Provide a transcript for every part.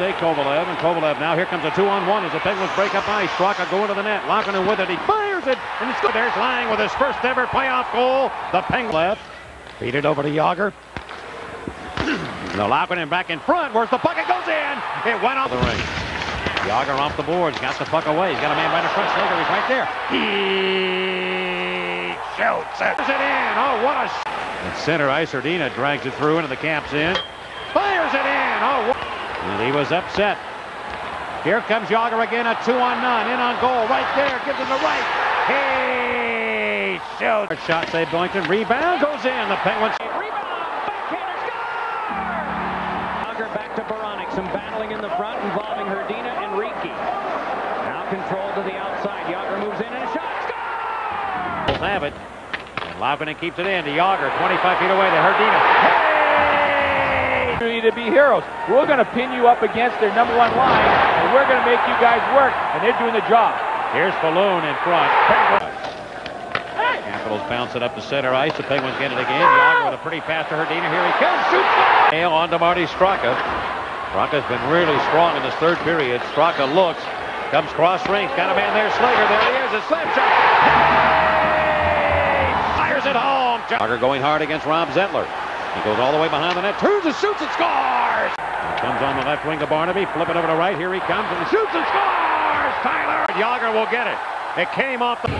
Say Kovalev and Kovalev now here comes a two on one as the Penguins break up ice. Straka going to the net. Laukkanen with it. He fires it and it's good. There's Lang with his first ever playoff goal. The Penguins left. Feed it over to Jagr. now Laukkanen back in front. Where's the puck? It goes in. It went off the ring. Jagr off the boards. Got the puck away. He's got a man right in front. Slater, he's right there. He shoots it. it in. Oh, what a... And center ice, Hrdina drags it through into the camp's in. Fires it. And he was upset. Here comes Jagr again, a two on none. In on goal, right there, gives him the right. He shoots. Shot save Billington. Rebound goes in. The Penguins. Rebound. Backhander score. Jagr back to Baranik. Some battling in the front involving Hrdina and Riki. Now control to the outside. Jagr moves in and a shot. Score! Have it. And keeps it in to Jagr. 25 feet away to Hrdina. Hey! To be heroes. We're going to pin you up against their number one line, and we're going to make you guys work, and they're doing the job. Here's Falloon in front. Capitals bounce it up to center ice. The Penguins get it again. Jagr with a pretty pass to Hrdina. Here he comes. Shoots. Hale on to Marty Straka. Straka's been really strong in this third period. Straka looks. Comes cross rink. Got a man there. Slater. There he is. A slap shot. Hey! Fires it home. Jagr going hard against Rob Zettler. He goes all the way behind the net, turns and shoots and scores! Comes on the left wing to Barnaby, flip it over to right, here he comes and shoots and scores! Tyler Jagr will get it. It came off the...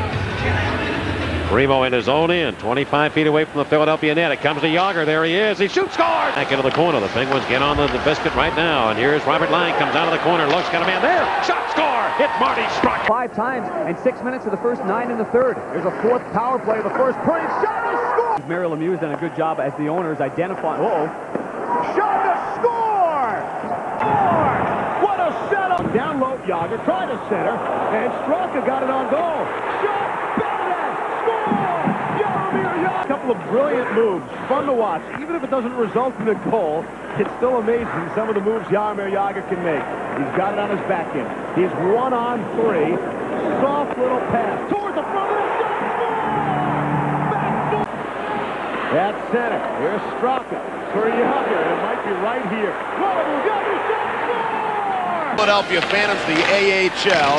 Primo in his own end, 25 feet away from the Philadelphia net. It comes to Jagr, there he is, he shoots, scores! Back into the corner, the Penguins get on the, the biscuit right now, and here's Robert Lang, comes out of the corner, looks, got a man there, shot, score! It's Marty Struck! Five times and six minutes of the first nine in the third. There's a fourth power play of the first period, shot and score! Mary Lemieux has done a good job as the owners identify. Uh oh. Shot to score! Score! What a setup! Down low, Jagr tried to center, and Straka got it on goal. Shot! Bennett! Score! Jaromir Jagr! A couple of brilliant moves. Fun to watch. Even if it doesn't result in a goal, it's still amazing some of the moves Jaromir Jagr can make. He's got it on his back end. He's one on three. Soft little pass towards the front of the shot! At center, here's Straka for Jagr. It might be right here. Philadelphia Phantoms, the AHL.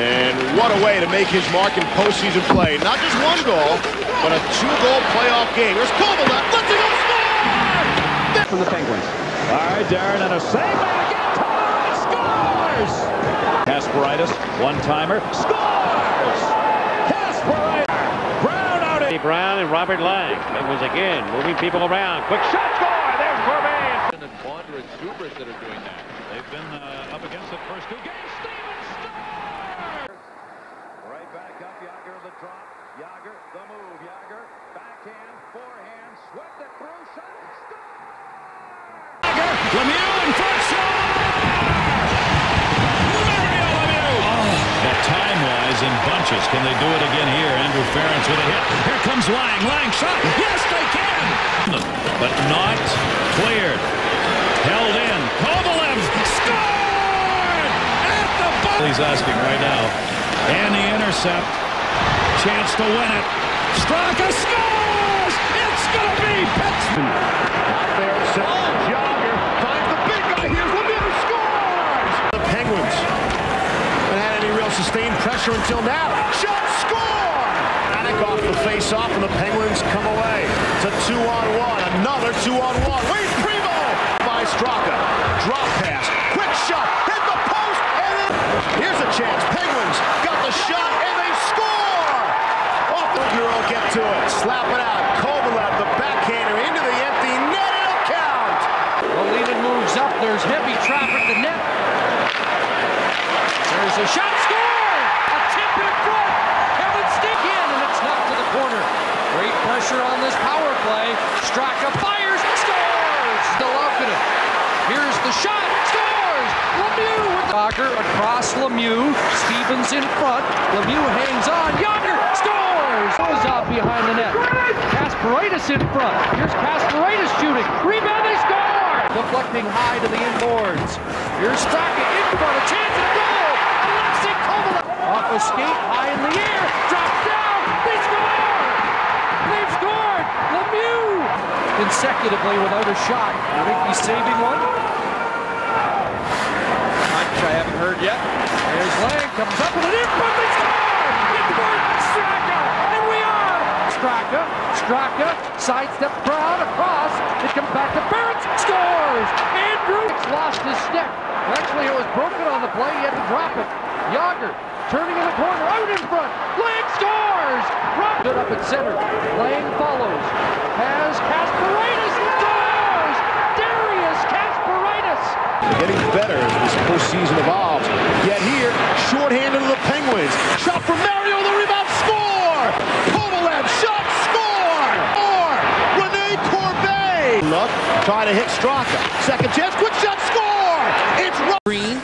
And what a way to make his mark in postseason play. Not just one goal, but a two-goal playoff game. Here's Kovalev. Let's go score! From the Penguins. All right, Darren, and a save by again. Kovalev scores! Kasparaitis, one-timer, scores! Kasparaitis! Brown out of Brown and Robert Lang. It was again moving people around. Quick shot, score! There's Corbet. And Bonder and Zubrus that are doing that. They've been uh, up against the first two games. Stevens scores! Right back up, Jagr the drop. Jagr the move. Jagr, backhand, forehand, swept it through, shot, in bunches. Can they do it again here? Andrew Ference with a hit. Here comes Lang. Lang shot. Yes, they can! But not cleared. Held in. Kovalev scored! At the bottom. He's asking right now. And the intercept. Chance to win it. Straka scores! It's going to be Pittsburgh. Out there. Jagr finds the big guy. Here's Lemieux scores! The Penguins haven't had any real sustained pressure until now. Shot, score! Panic off the face-off, and the Penguins come away to two-on-one. Another two-on-one. Wait, Primo by Straka. Drop pass, quick shot, hit the post, and then here's a chance. Penguins got the shot, and they score! Off the Euro, get to it, slap it out. Kovalev, the backhander, into the empty net, it'll count! Molina moves up. There's heavy traffic. The net. There's a shot. Score! A tip in front. Kevin Stick in, and it's knocked to the corner. Great pressure on this power play. Straka fires. Scores! Delovkin. Here's the shot. Scores! Lemieux with the Jagr across Lemieux. Stevens in front. Lemieux hangs on. Jagr scores! Goes out behind the net. Kasparaitis in front. Here's Kasparaitis shooting. Rebound. They score! Deflecting high to the inboards. Here's Straka in front. A chance at goal. Alexei Kovalev off a skate high in the air. Drops down. They score! They've scored! Lemieux consecutively without a shot. You think he's saving one? Punch I haven't heard yet. There's Lang, comes up with an input, they score! Input, Straka, and we are! Straka, Straka, sidestep crowd, across, it comes back to Barrett, scores! Andrew lost his stick. Actually, it was broken on the play, he had to drop it. Jagr, turning in the corner, out in front, Lang scores! Rob up at center, Lang follows, Kasparaitis, scores! Darius Kasparaitis! Getting better as this postseason evolves. Yet here, shorthanded to the Penguins. Shot from Mario, the rebound, score! Kovalev, shot, score! Or Rene Corbet. Luck, try to hit Straka. Second chance, quick shot, score! It's Green.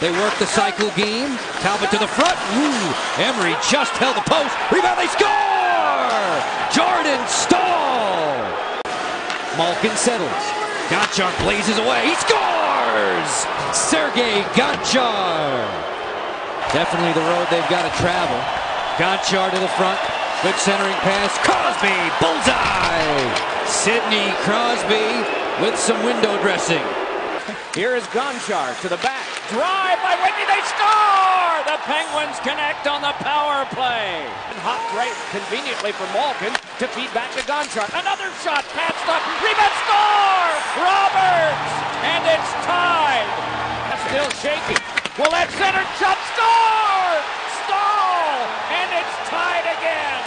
They work the cycle game. Talbot to the front. Ooh, Emery just held the post. Rebound, they score! Jordan Staal. Malkin settles. Gonchar blazes away. He scores! Sergei Gonchar. Definitely the road they've got to travel. Gonchar to the front. Good centering pass. Crosby, bullseye! Sidney Crosby with some window dressing. Here is Gonchar to the back. Drive by Whitney. They score! The Penguins connect on the power play. And hot right conveniently for Malkin to feed back to Gonchar. Another shot patched up. Rebound score! Roberts! And it's tied. That's still shaky. Will that center shot score? Staal! And it's tied again.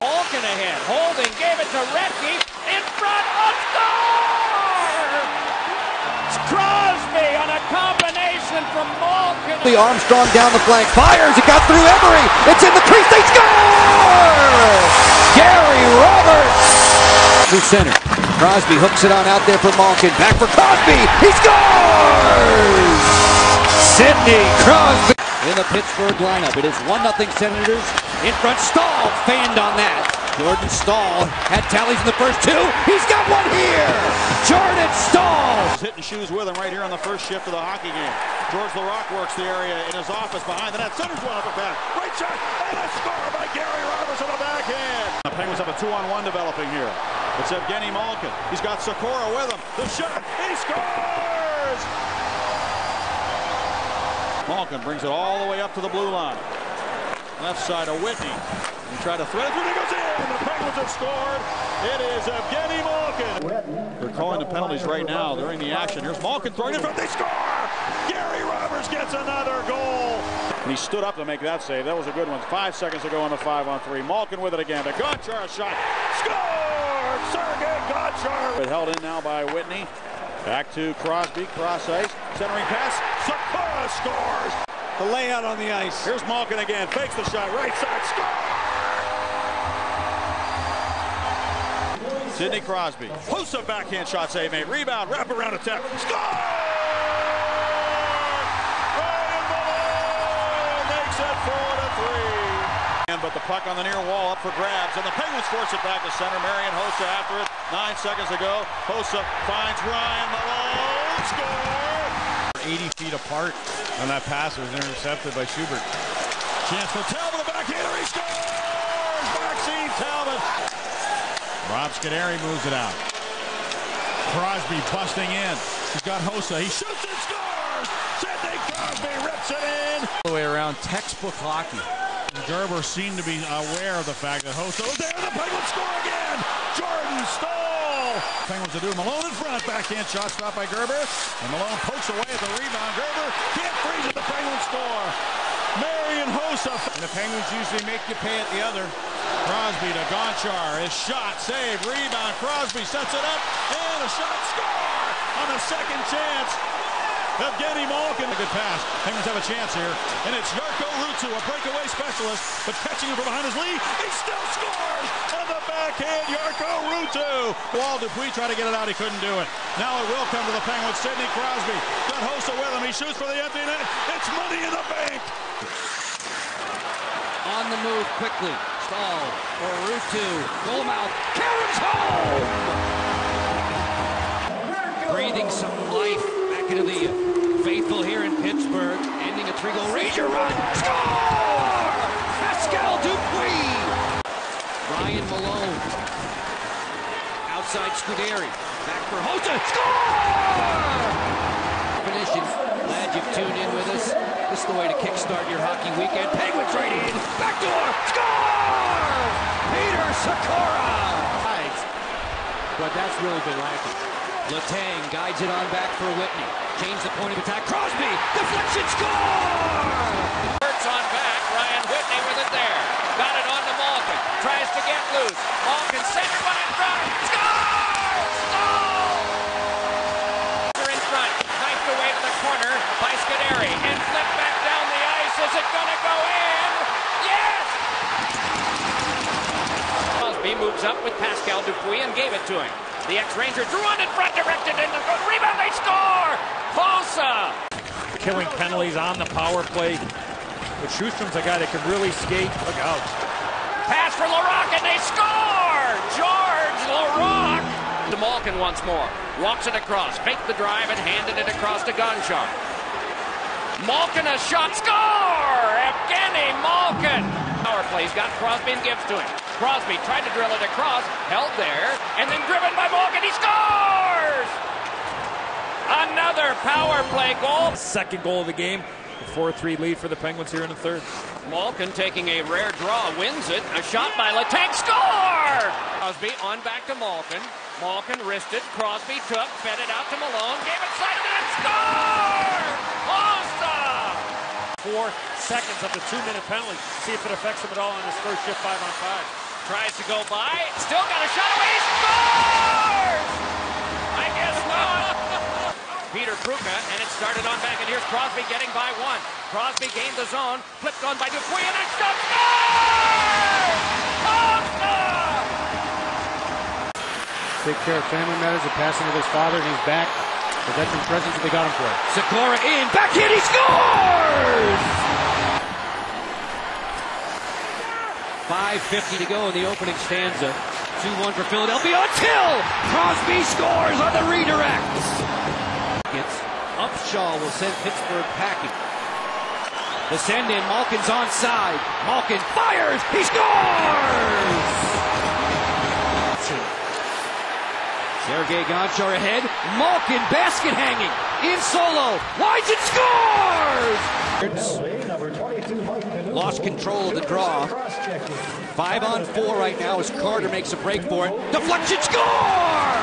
Malkin ahead. Holding gave it to Retke. In front of score! Crosby on a combination from Malkin. The Armstrong down the flank, fires, it got through Emery, it's in the crease, they score! Gary Roberts! Through center, Crosby hooks it on out there for Malkin, back for Crosby, he scores! Sidney Crosby! In the Pittsburgh lineup, it is 1-0 Senators, in front, Staal fanned on that. Jordan Staal had tallies in the first two, he's got one here! Jordan Staal! hitting shoes with him right here on the first shift of the hockey game. George Laraque works the area in his office behind the net. Centers one up a pass. Great shot and a score by Gary Roberts on the backhand. The Penguins have a two-on-one developing here. It's Evgeny Malkin. He's got Sykora with him. The shot. He scores! Malkin brings it all the way up to the blue line. Left side of Whitney. He tried to thread it through. It goes in. The Penguins have scored. It is Evgeny Malkin. They're calling the penalties right now during the action. Here's Malkin throwing it front. They score! Gary Roberts gets another goal. And he stood up to make that save. That was a good one. Five seconds ago on the five on three. Malkin with it again. To Gonchar a shot. Score! Sergei Gonchar. But held in now by Whitney. Back to Crosby. Cross ice. Centering pass. Sykora scores. The layout on the ice. Here's Malkin again. Fakes the shot. Right side. Score! Sidney Crosby. Hossa backhand shot save made. Rebound. Wrap around attack. Score! But the puck on the near wall up for grabs. And the Penguins force it back to center. Marian Hossa after it. Nine seconds ago. Hossa finds Ryan Malone. Score! 80 feet apart on that pass was intercepted by Schubert. Chance for Talbot. The backhander. He scores! Maxime Talbot. Rob Scuderi moves it out. Crosby busting in. He's got Hossa. He shoots and scores! Sidney Crosby rips it in! All the way around textbook hockey. Gerber seemed to be aware of the fact that Hossa was there. The Penguins score again! Jordan Staal! Penguins to do Malone in front. Of backhand shot stopped by Gerber. And Malone pokes away at the rebound. Gerber can't freeze it. The Penguins score. Marian Hossa. And the Penguins usually make you pay at the other. Crosby to Gonchar. His shot, save, rebound. Crosby sets it up, and a shot score on the second chance. Evgeny Malkin. A good pass. Penguins have a chance here. And it's Ruutu, a breakaway specialist, but catching him from behind his lead. He still scores on the backhand. Jarkko Ruutu. Wall Dupuis tried to get it out. He couldn't do it. Now it will come to the Penguins. Sidney Crosby. Got Hossa with him. He shoots for the empty net. It's money in the bank. On the move quickly. Staal for Ruutu. Goalmouth carries home. Breathing some life back into the faithful here in Pittsburgh. Ending Ranger run. Score! Pascal Dupuis. Ryan Malone. Outside Scuderi. Back for Hossa. Score! Glad you've tuned in with us. This is the way to kickstart your hockey weekend. Penguins right in. Backdoor. Score! Peter Sykora! But that's really been lacking. Letang guides it on back for Whitney. Change the point of attack. Crosby! Deflection score! Hurts on back. Ryan Whitney with it there. Got it on to Malkin. Tries to get loose. Malkin center one in front. Scores! Goal! In front. Knifed away to the corner by Scuderi. And flipped back down the ice. Is it going to go in? Yes! Crosby moves up with Pascal Dupuis and gave it to him. The ex-Ranger drew on in front, directed in the rebound. They score! Hossa! Killing penalties on the power play. But Schustrom's a guy that can really skate. Look out. Pass for Laraque and they score! George Laraque! To Malkin once more. Walks it across, faked the drive and handed it across to Gonchar. Malkin a shot, score! Evgeny Malkin! Power plays got Crosby and gives to him. Crosby tried to drill it across, held there, and then driven by Malkin. He scores! Another power play goal. Second goal of the game. A 4-3 lead for the Penguins here in the third. Malkin taking a rare draw, wins it. A shot by Letang, score! Crosby on back to Malkin. Malkin wristed. Crosby took, fed it out to Malone, gave it side and score! Hossa! Four seconds of the two-minute penalty. See if it affects him at all on his first shift five-on-five. Tries to go by, still got a shot away, He scores! I guess not. Peter Kruka, and it started on back, and here's Crosby getting by one. Crosby gained the zone, flipped on by Dupuis, and that shot scores! Take care of family matters of passing with his father, and he's back. The veteran presence that they got him for. Sykora in, back hit, he scores! 5.50 to go in the opening stanza. 2-1 for Philadelphia until Crosby scores on the redirect. Gets Upshall will send Pittsburgh packing. The send in, Malkin's onside. Malkin fires, he scores! Sergei Gonchar ahead. Malkin basket hanging. In solo. Winds and scores! Lost control of the draw. Five on four right now as Carter makes a break for it. Deflection score!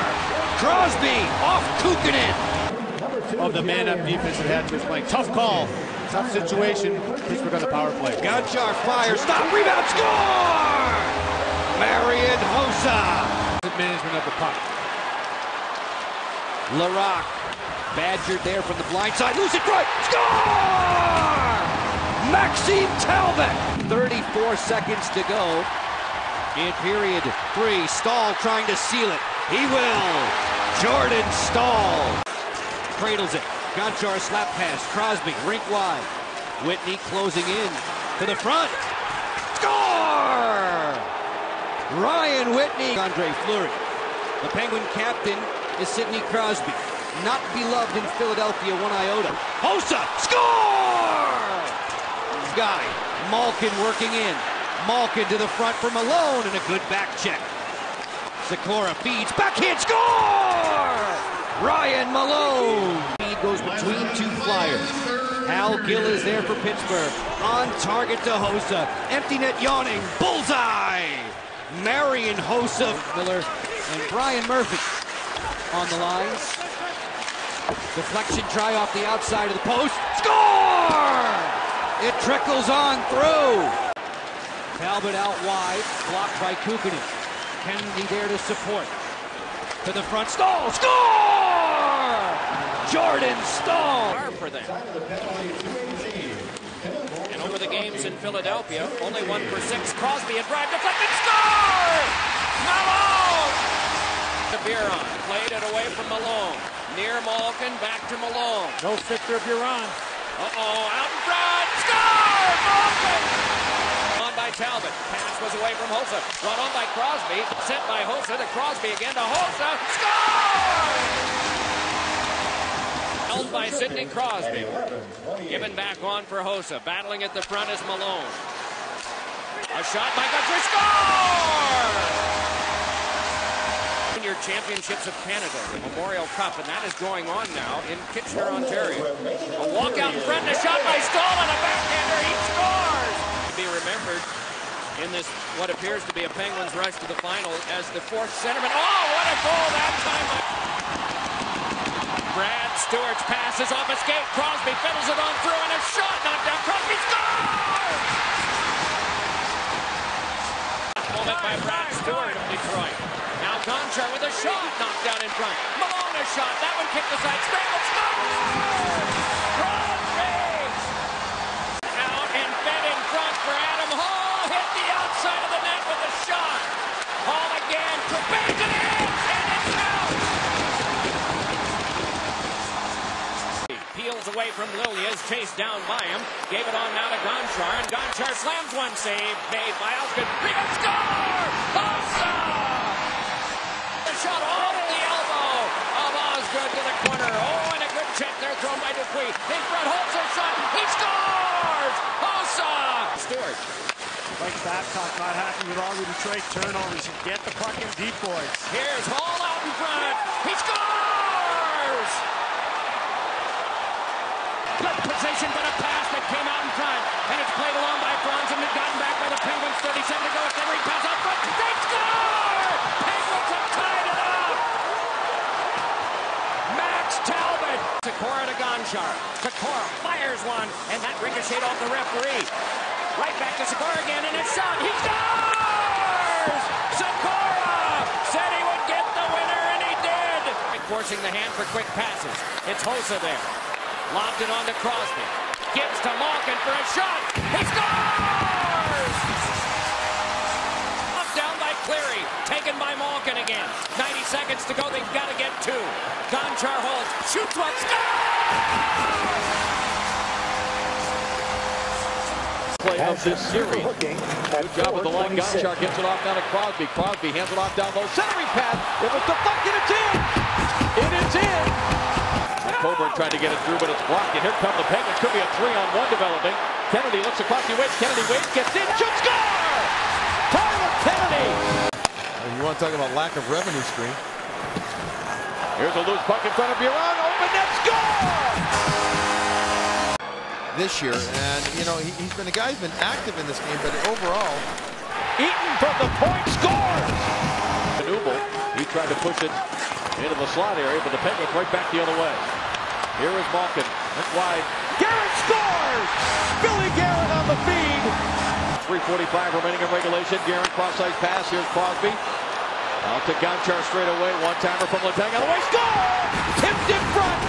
Crosby off Kukkonen. Of the man-up defense that had to play. Tough call. Tough situation. Pittsburgh on the power play. Gonchar fires. Stop. Rebound. Score! Marian Hossa. Management of the puck. Laraque badgered there from the blind side. Loose it front. Score! Maxime Talbot. 34 seconds to go in period three. Staal trying to seal it. He will. Jordan Staal cradles it. Gonchar slap pass. Crosby rink wide. Whitney closing in to the front. Score! Ryan Whitney. Andre Fleury. The Penguin captain is Sidney Crosby. Not beloved in Philadelphia, one iota. Hossa, score! Guy, Malkin working in. Malkin to the front for Malone and a good back check. Sykora feeds, backhand score! Ryan Malone. Feed goes between two flyers. Al Gill is there for Pittsburgh. On target to Hossa. Empty net yawning. Bullseye! Marian Hossa, Miller, and Brian Murphy on the lines. Deflection try off the outside of the post. Score! It trickles on through. Talbot out wide, blocked by Kukkonen. Kennedy there to support. To the front, Staal, score! Jordan Staal. for them. And over the games in Philadelphia, only one for six. Crosby and drive deflected, score! Malone! To Biron, played it away from Malone. Near Malkin, back to Malone. No Victor Biron. Uh-oh, out in front, score! On by Talbot, pass was away from Hossa. Brought on by Crosby, sent by Hossa to Crosby again to Hossa, score! Held by Sidney Crosby. Given back on for Hossa. Battling at the front is Malone. A shot by Guthrie. Score! Junior Championships of Canada, the Memorial Cup, and that is going on now in Kitchener, Ontario. A walk out in front and a shot by Staal and a backhander. He scores! To be remembered in this, what appears to be a Penguins rush to the final as the fourth centerman. Oh, what a goal that time! Brad Stuart's passes off off escape. Crosby fiddles it on through and a shot knocked down. Crosby scores! Moment by Brad Stuart of Detroit. Now Gonchar with a shot knocked down in front. Malone a shot. That one kicked aside. Scramble scores! Crosby! Out and fed in front for Adam Hall. Hit the outside of the net with a shot. Hall again. Bangs it in! And it's out! Peels away from Liljeg's, chased down by him. Gave it on now to Gonchar, and Gonchar slams one save made by Osgood. Rebound score! Hossa! The shot off the elbow of Osgood to the corner. Oh, and a good check there thrown by Dupuis. In front, Holtz a shot. He scores! Hossa! Stuart. Mike Babcock not happy with all the Detroit turnovers. You get the puck in deep, boys. Here's Hall out in front. He scores! Position, but a pass that came out in front. And it's played along by Franzen and gotten back by the Penguins. 30 seconds to go. It's every pass out front. They score! Penguins have tied it up! Max Talbot. Sykora to Gonchar. Sykora fires one, and that ricocheted off the referee. Right back to Sykora again, and a shot. He scores! Sykora said he would get the winner, and he did. Forcing the hand for quick passes. It's Hossa there. Lobbed it on to Crosby. Gives to Malkin for a shot. He scores! Knocked down by Cleary. Taken by Malkin again. 90 seconds to go. They've got to get two. Gonchar holds. Shoots one. Scores! Play of this series. Good job with the line. Gonchar gets it off down to Crosby. Crosby hands it off down low. Centering pass. It was deflected. It's in. It is in. Coburn tried to get it through, but it's blocked. And here come the Penguins. Could be a three-on-one developing. Kennedy looks across. He waits. Kennedy waits. Gets in. Should score! Tyler Kennedy! You want to talk about lack of revenue stream? Here's a loose puck in front of Biron. Open net score! This year, and you know he, has been a guy who's been active in this game, but overall, Eaton from the point scores. He tried to push it into the slot area, but the Penguins right back the other way. Here is Malkin. That's wide. Garrett scores! Billy Garrett on the feed. 3.45 remaining in regulation. Garrett cross-ice pass. Here's Crosby. Out to Gonchar straight away. One-timer from Letang on the way. Score! Tipped in front.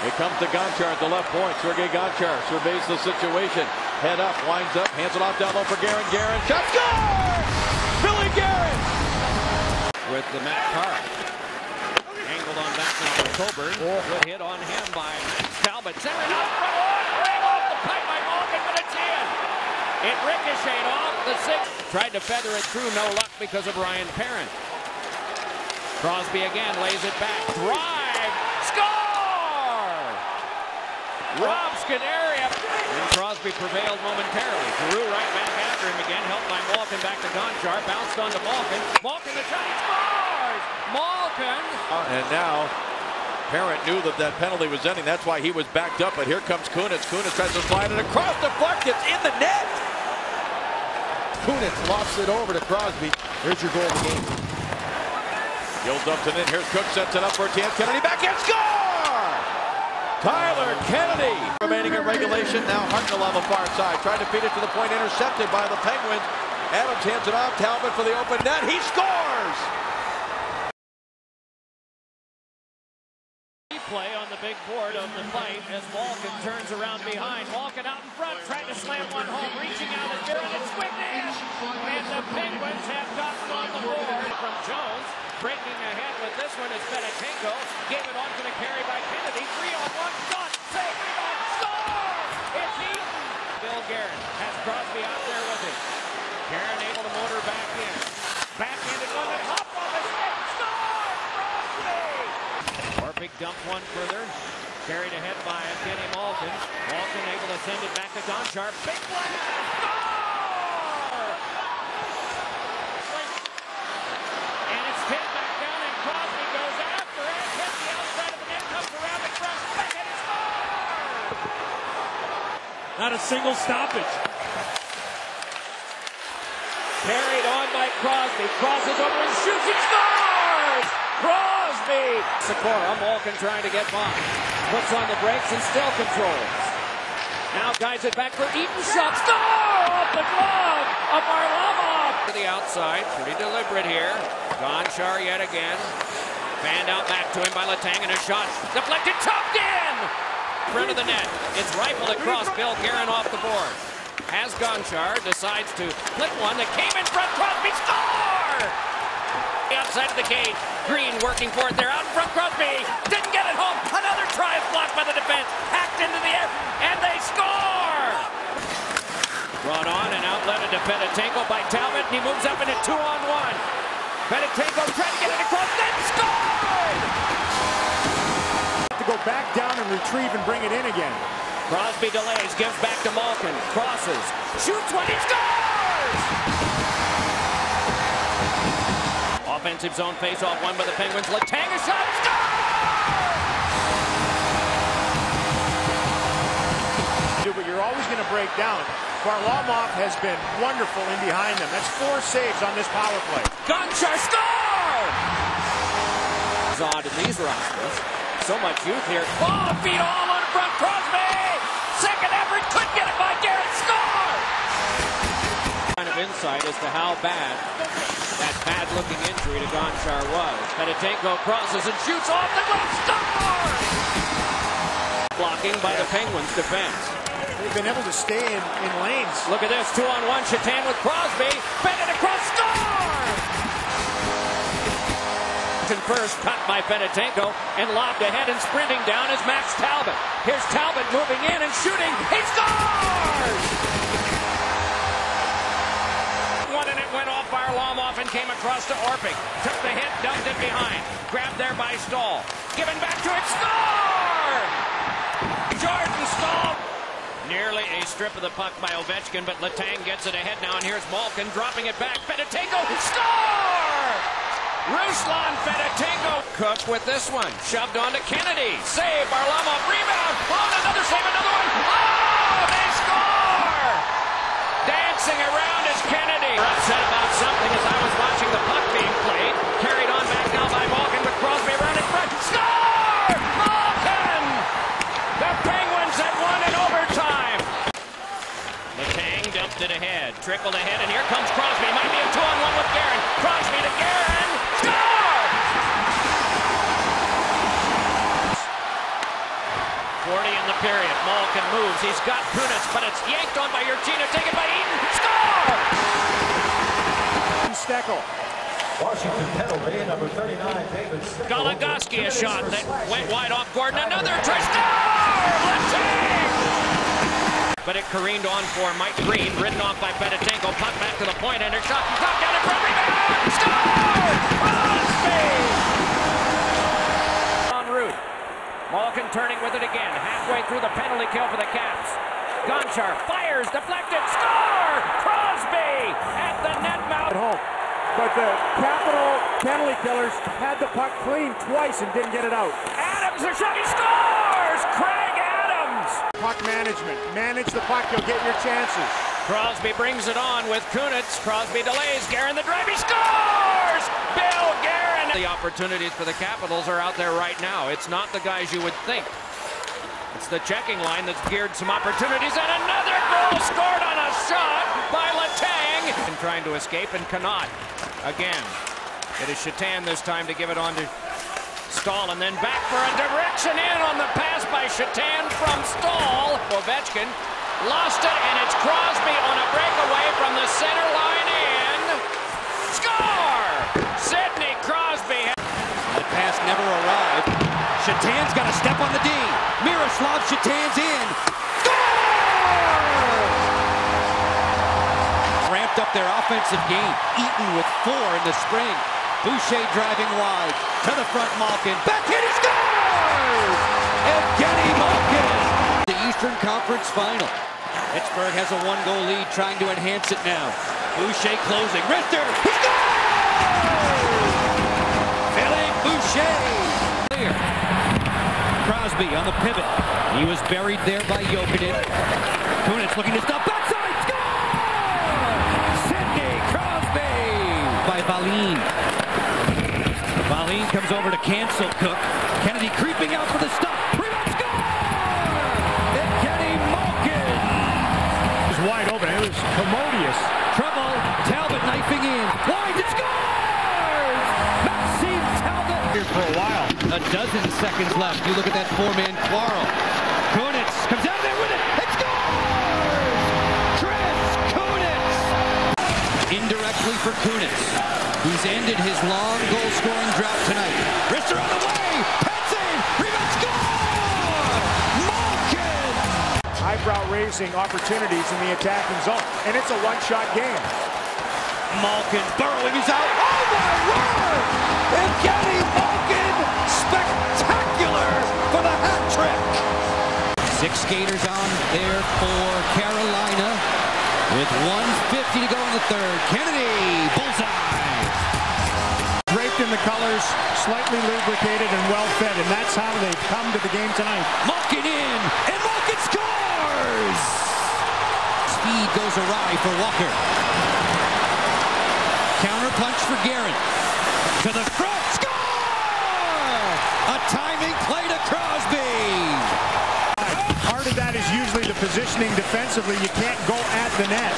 Here comes the Gonchar at the left point. Sergei Gonchar surveys the situation. Head up, winds up, hands it off down low for Guerin. Guerin, shot, score! Billy Guerin! With the Matt Carr. Back now for Coburn. Good hit on him by Talbot. Centering out front. Oh, ran off the pipe by Malkin, but it's in. It ricocheted off the six. Tried to feather it through, no luck because of Ryan Parent. Crosby again lays it back. Drive. Score! Rob Scuderi. And Crosby prevailed momentarily. Drew right back after him again. Helped by Malkin back to Gonchar. Bounced on to Malkin. Malkin the shot. He! Malkin. Uh, and now Parent knew that that penalty was ending. That's why he was backed up. But here comes Kunitz. Kunitz tries to slide it across the block. It's in the net. Kunitz lofts it over to Crosby. Here's your goal of the game. Gill dumps it in. Here's Cook. Sets it up for Chance Kennedy. Back and score! Tyler Kennedy. Remaining in regulation. Now Hartnell on the far side. Tried to feed it to the point. Intercepted by the Penguins. Adams hands it off. Talbot for the open net. He scores! Play on the big board of the fight as Malkin turns around behind. Malkin out in front, trying to slam one home, reaching out and Barron and squigged. And the Penguins have gotten on the board from Jones. Breaking ahead with this one is Fedotenko. Gave it on to the carry by Kennedy. Three on one shot. Save, rebound, score! It's Eaton. Bill Guerin has Crosby out there with him. Guerin able to motor back in. Backhanded one that hopped on the stick. Score! Crosby! Orpik dumped one further. Carried ahead by Evgeny Malkin. Malkin able to send it back to Gonchar. Big blast! Score! And it's tipped back down, and Crosby goes after it. Hits the outside of the net, comes around the front, back and scores! Not a single stoppage. Carried on by Crosby. Crosses over and shoots. He scores! Crosby! Sykora, Malkin trying to get by. Puts on the brakes and still controls. Now guides it back for Eaton. Shot. Score! Off the glove of Varlamov. To the outside. Pretty deliberate here. Gonchar yet again. Fanned out back to him by Letang and a shot. Deflected. Chopped in! Front of the net. It's rifled across. Bill Guerin off the board. Has Gonchar. Decides to flip one that came in front. Crosby. Score! Outside of the cage. Green working for it there. Out in front. Crosby. Didn't get it home. Another try is blocked by the defense. Hacked into the air. And they score! Brought on and outlet to Fedotenko by Talbot. And he moves up in a two-on-one. Fedotenko trying to get it across. Then scored! To go back down and retrieve and bring it in again. Crosby delays, gives back to Malkin, crosses, shoots one, he scores! Offensive zone face-off won by the Penguins. Letang a shot, score! But you're always going to break down. Varlamov has been wonderful in behind them. That's four saves on this power play. Gonchar score! Odd in these rosters. So much youth here. Oh, feet all on front. Crosby! Second effort, could get it by Garrett. Score! Kind of insight as to how bad injury to Gonchar was. Fedotenko crosses and shoots off the glove. Score! Blocking by the Penguins defense. They've been able to stay in, in lanes. Look at this, two on one. Satan with Crosby. Bennett across, score! First cut by Fedotenko and lobbed ahead and sprinting down is Max Talbot. Here's Talbot moving in and shooting. He scores! One and it went off Varlamov and came across to Orpik. Took the hit, dumped it behind. Grabbed there by Staal. Given back to it. Score! Jordan Staal. Nearly a strip of the puck by Ovechkin, but Letang gets it ahead now, and here's Malkin dropping it back. Fedotenko, score! Ruslan Fedotenko. Cook with this one. Shoved on to Kennedy. Save. Varlamov. Rebound. On another save. Another one. Oh, they score! Dancing around is Kennedy. Upset about something as I was watching the puck being played. Carried on back now by Malkin with Crosby around in front. Score! Malkin! The Penguins have won in overtime. Letang dumped it ahead. Trickled ahead, and here comes Crosby. Might be a two-on-one with Guerin. Crosby to Guerin. 40 in the period. Malkin moves. He's got Kunitz, but it's yanked on by Urchina. Taken by Eaton. Score! Steckel. Washington penalty, number 39, David Goligoski, a shot that went wide off Gordon. Another try. Score! Letang! But it careened on for Mike Green, ridden off by Fedotenko. Puck back to the point, and a shot. Knocked down in front. Rebound! Score! Crosby! En route. Malkin turning with it again. Halfway through the penalty kill for the Caps. Gonchar fires, deflected, score! Crosby at the net mouth. At home. But the Capital penalty killers had the puck clean twice and didn't get it out. Adams, a shot, he scores! Puck management. Manage the puck, you'll get your chances. Crosby brings it on with Kunitz. Crosby delays. Guerin the drive, he scores! Bill Guerin! The opportunities for the Capitals are out there right now. It's not the guys you would think. It's the checking line that's geared some opportunities, and another goal scored on a shot by Letang. And trying to escape, and cannot. Again, it is Satan this time to give it on to Staal, and then back for a direction in on the pass by Satan from Staal. Ovechkin lost it, and it's Crosby on a breakaway from the center line in. Score! Sidney Crosby. The pass never arrived. Satan's got to step on the D. Miroslav Satan's in. Score! Ramped up their offensive game. Eaton with four in the spring. Boucher driving wide. To the front, Malkin. Back in, he scores! Evgeny Malkin! The Eastern Conference Final. Pittsburgh has a one-goal lead, trying to enhance it now. Boucher closing. Richter! He scores! Philippe Boucher! Clear. Crosby on the pivot. He was buried there by Jokinen. Kunitz looking to stop backside. Score! Sidney Crosby! By Valine. Valine comes over to cancel Cook. Kennedy creeping out for the stop. Rebound score! Evgeny Malkin! It was wide open. It was commodious. Trouble. Talbot knifing in. Wide and scores! Maxime Talbot. Here for a while. A dozen seconds left. You look at that four-man quarrel. Kunitz comes out there with it. It scores! Chris Kunitz! Indirectly for Kunitz, who's ended his long goal-scoring drought tonight. Wrister on the way. Patsy! Rebound score! Malkin! Eyebrow-raising opportunities in the attacking zone, and it's a one-shot game. Malkin burrowing is out. Oh my word! Evgeny Malkin, spectacular for the hat trick. Six skaters on there for Carolina with 150 to go in the third. Kennedy, bullseye. In the colors, slightly lubricated and well fed, and that's how they've come to the game tonight. Malkin in, and Malkin scores! Speed goes awry for Walker. Counter punch for Guerin. To the front, score! A timing play to Crosby. Part of that is usually the positioning defensively. You can't go at the net.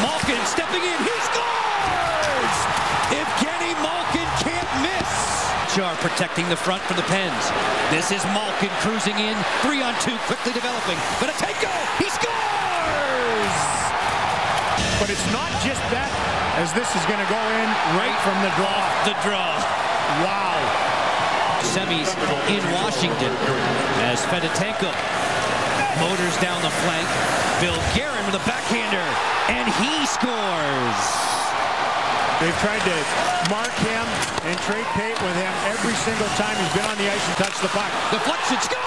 Malkin stepping in, he scores! Evgeny Malkin can't miss. Char protecting the front for the Pens. This is Malkin cruising in, three on two, quickly developing. But a take he scores! But it's not just that, as this is going to go in right from the draw. The draw. Wow. Semis in Washington as Fedotenko motors down the flank. Bill Guerin with a backhander, and he scores. They've tried to mark him and trade Pate with him every single time he's been on the ice and touched the puck. Deflection score!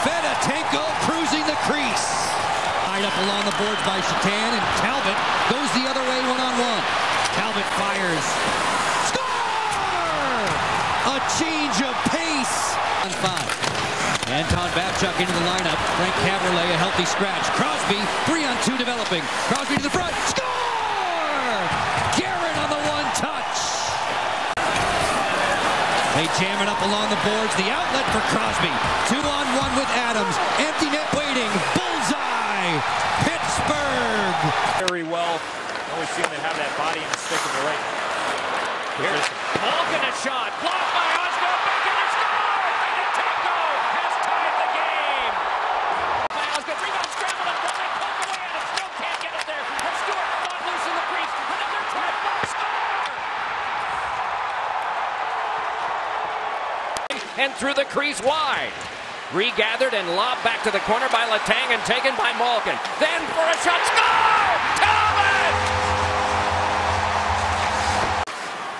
Fedotenko cruising the crease. Tied up along the boards by Satan, and Talbot goes the other way one-on-one. Talbot fires. Score! A change of pace. On five. Anton Babchuk into the lineup. Frank Caberlet, a healthy scratch. Crosby, three on two developing. Crosby to the front. Score! Garrett on the one touch. They jam it up along the boards. The outlet for Crosby. Two on one with Adams. Empty net waiting. Bullseye. Pittsburgh. Very well. Always seem to have that body and stick in the right. Here's Malkin a shot. Blocked by Oscar. Back in the score. Fedotenko has tied the game. By Oscar. Rebound scramble and one they poke away and it still can't get it there. And Stewart fought loose in the crease. Another try. Score! And through the crease wide. Regathered and lobbed back to the corner by Letang and taken by Malkin. Then for a shot. Score! Talbot!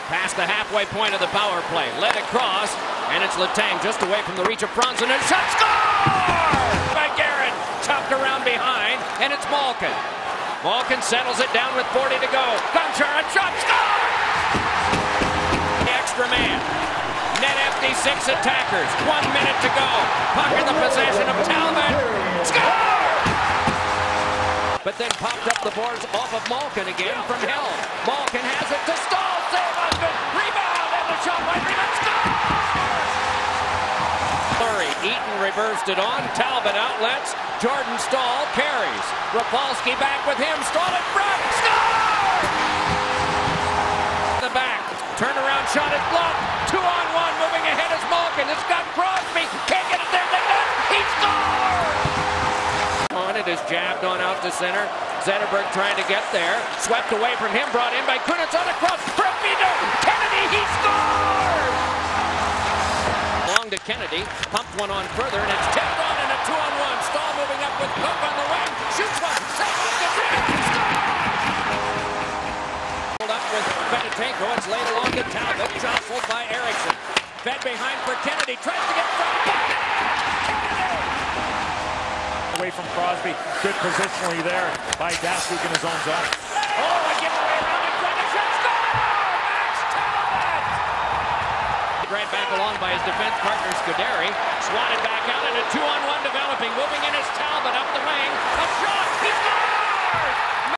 Past the halfway point of the power play. Led across, and it's Letang just away from the reach of Bronson. And shot score! By Garrett. Chopped around behind, and it's Malkin. Malkin settles it down with 40 to go. Gonchar, a shot, score! The extra man. Net empty, six attackers. One minute to go. Puck in the possession of Talbot. Score! But then popped up the boards off of Malkin again from Helm. Malkin has it to Staal. Save. Rebound and the shot by Rebound. Score! Murray. Eaton reversed it on. Talbot outlets. Jordan Staal carries. Rapolsky back with him. Staal in front. Score! The back. Turnaround shot is blocked. Two on one. Moving ahead is Malkin. It's got Crosby. Can't get it there. They got He scores! On it is jabbed on out to center. Zetterberg trying to get there. Swept away from him. Brought in by Kunitz on a cross. For Kennedy. He scores! Long to Kennedy. Pumped one on further, and it's tipped on in a two-on-one. Staal moving up with Cook on the wing. Shoots with Fedotenko. It's laid along to Talbot, jostled by Ericsson. Fed behind for Kennedy, tries to get front. Kennedy! Away from Crosby, good positionally there by Datsyuk in his own zone. Oh, a giveaway around in front of Score! Max Talbot! Right back along by his defense partner Scuderi. Swatted back out in a two-on-one developing. Moving in is Talbot up the wing. A shot! He scores!